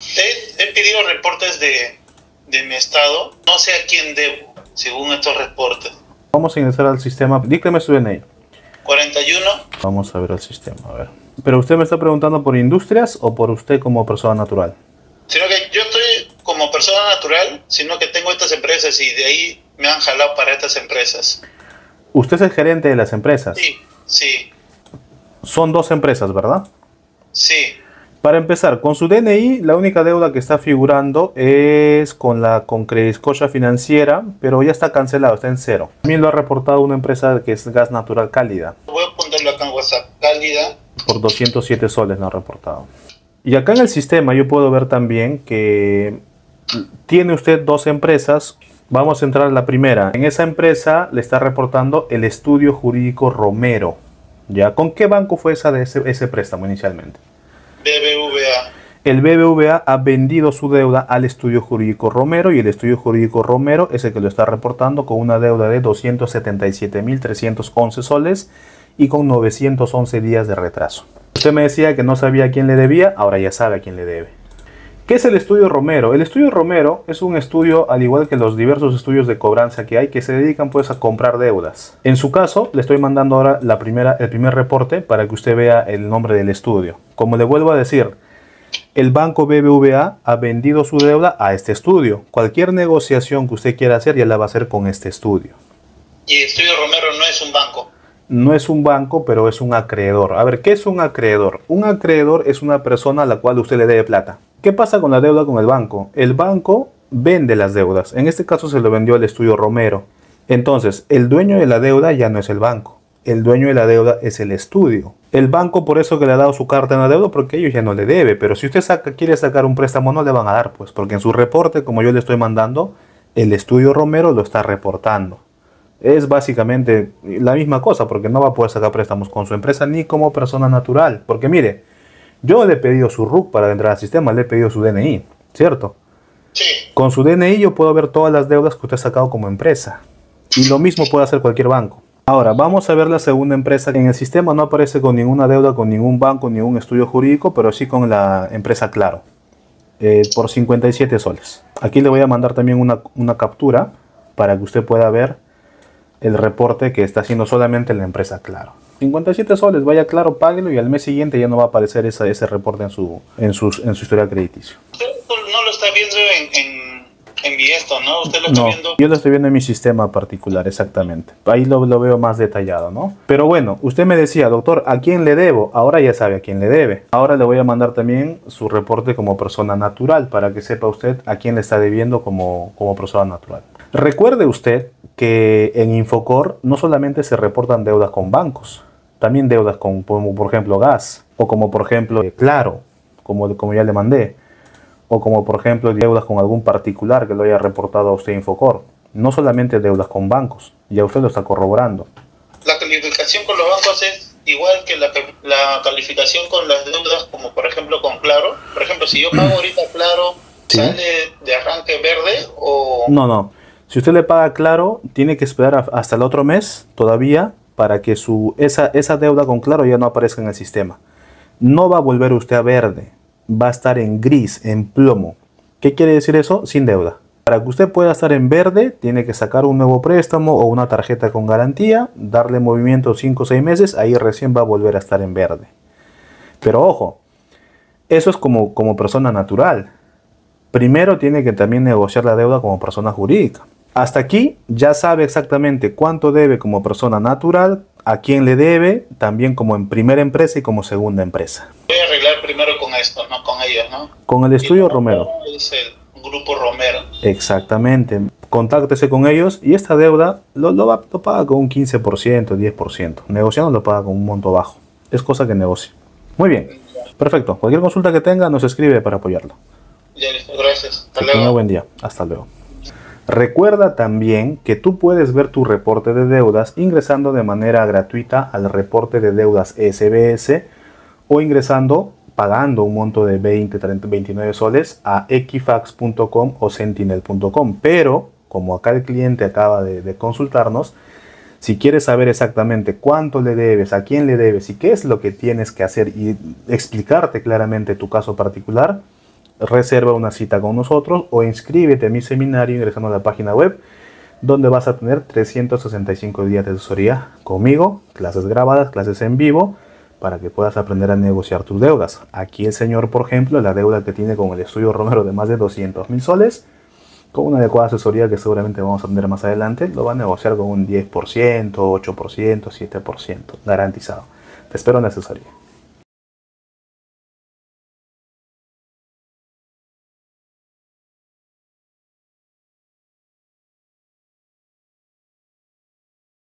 He, he pedido reportes de, de mi estado. No sé a quién debo, según estos reportes. Vamos a ingresar al sistema. Dígame su DNI. 41. Vamos a ver el sistema, a ver. Pero usted me está preguntando por industrias o por usted como persona natural. Sino que yo estoy como persona natural, sino que tengo estas empresas y de ahí me han jalado para estas empresas. Usted es el gerente de las empresas. Sí, sí, Son dos empresas, ¿verdad? sí. Para empezar, con su DNI, la única deuda que está figurando es con la con Credit Scotia Financiera, pero ya está cancelado, está en cero. También lo ha reportado una empresa que es Gas Natural Cálida. Voy a ponerlo acá en WhatsApp. Cálida. Por 207 soles lo ha reportado. Y acá en el sistema yo puedo ver también que tiene usted dos empresas. Vamos a entrar a la primera. En esa empresa le está reportando el estudio jurídico Romero. ¿Ya? ¿Con qué banco fue esa de ese, ese préstamo inicialmente? BBVA. El BBVA ha vendido su deuda al estudio jurídico Romero y el estudio jurídico Romero es el que lo está reportando con una deuda de 277.311 soles y con 911 días de retraso. Usted me decía que no sabía a quién le debía, ahora ya sabe a quién le debe. ¿Qué es el estudio Romero? El estudio Romero es un estudio, al igual que los diversos estudios de cobranza que hay, que se dedican pues a comprar deudas. En su caso, le estoy mandando ahora la primera, el primer reporte para que usted vea el nombre del estudio. Como le vuelvo a decir, el banco BBVA ha vendido su deuda a este estudio. Cualquier negociación que usted quiera hacer ya la va a hacer con este estudio. Y Estudio Romero no es un banco. No es un banco, pero es un acreedor. A ver, ¿qué es un acreedor? Un acreedor es una persona a la cual usted le debe plata. ¿Qué pasa con la deuda con el banco? El banco vende las deudas. En este caso se lo vendió al estudio Romero. Entonces, el dueño de la deuda ya no es el banco. El dueño de la deuda es el estudio. El banco por eso que le ha dado su carta en la deuda porque ellos ya no le debe. Pero si usted quiere sacar un préstamo no le van a dar pues. Porque en su reporte, como yo le estoy mandando, el estudio Romero lo está reportando. Es básicamente la misma cosa porque no va a poder sacar préstamos con su empresa ni como persona natural. Porque mire, yo le he pedido su RUC para entrar al sistema, le he pedido su DNI, ¿cierto? Sí. Con su DNI yo puedo ver todas las deudas que usted ha sacado como empresa. Y lo mismo puede hacer cualquier banco. Ahora, vamos a ver la segunda empresa. En el sistema no aparece con ninguna deuda con ningún banco, ningún estudio jurídico, pero sí con la empresa Claro. eh, por 57 soles. Aquí le voy a mandar también una, una captura para que usted pueda ver el reporte que está haciendo solamente la empresa Claro. 57 soles, vaya claro, páguelo y al mes siguiente ya no va a aparecer esa- ese reporte en su, en, sus, en su historial crediticio. Usted no lo está viendo en, en, en mi esto, ¿no? Usted lo está No, viendo. yo lo estoy viendo en mi sistema particular, exactamente. Ahí lo, lo veo más detallado, ¿no? Pero bueno, usted me decía, doctor, ¿a quién le debo? Ahora ya sabe a quién le debe. Ahora le voy a mandar también su reporte como persona natural para que sepa usted a quién le está debiendo como, como persona natural. Recuerde usted que en Infocor no solamente se reportan deudas con bancos, también deudas con, como por ejemplo, gas, o como por ejemplo, eh, claro, como, como ya le mandé o como por ejemplo deudas con algún particular que lo haya reportado a usted Infocor. No solamente deudas con bancos, ya usted lo está corroborando. La calificación con los bancos es igual que la, la calificación con las deudas, como por ejemplo con Claro. Por ejemplo, si yo pago ahorita Claro, Sí. ¿sale de arranque verde o...? No, no. Si usted le paga claro, tiene que esperar hasta el otro mes todavía para que su, esa, esa deuda con claro ya no aparezca en el sistema. No va a volver usted a verde, va a estar en gris, en plomo. ¿Qué quiere decir eso? Sin deuda. Para que usted pueda estar en verde, tiene que sacar un nuevo préstamo o una tarjeta con garantía, darle movimiento 5 o 6 meses, ahí recién va a volver a estar en verde. Pero ojo, eso es como, como persona natural. Primero tiene que también negociar la deuda como persona jurídica. Hasta aquí ya sabe exactamente cuánto debe como persona natural, a quién le debe, también como en primera empresa y como segunda empresa. Voy a arreglar primero con esto, no con ellos, ¿no? Con el estudio el Romero. Es el grupo Romero. Exactamente. Contáctese con ellos y esta deuda lo, lo, va- lo paga con un 15%, 10%. Negociando lo paga con un monto bajo. Es cosa que negocie. Muy bien. Perfecto. Cualquier consulta que tenga nos escribe para apoyarlo. Ya listo, gracias. Hasta Que tenga luego. buen día. Hasta luego. Recuerda también que tú puedes ver tu reporte de deudas ingresando de manera gratuita al reporte de deudas SBS o ingresando pagando un monto de 20, 30, 29 soles a equifax.com o sentinel.com. Pero, como acá el cliente acaba de, de consultarnos, si quieres saber exactamente cuánto le debes, a quién le debes y qué es lo que tienes que hacer y explicarte claramente tu caso particular, reserva una cita con nosotros o inscríbete a mi seminario ingresando a la página web donde vas a tener 365 días de asesoría conmigo, clases grabadas, clases en vivo, para que puedas aprender a negociar tus deudas. Aquí el señor, por ejemplo, la deuda que tiene con el estudio Romero de más de 200 mil soles, con una adecuada asesoría que seguramente vamos a tener más adelante, lo va a negociar con un 10%, 8%, 7%, garantizado. Te espero en la asesoría.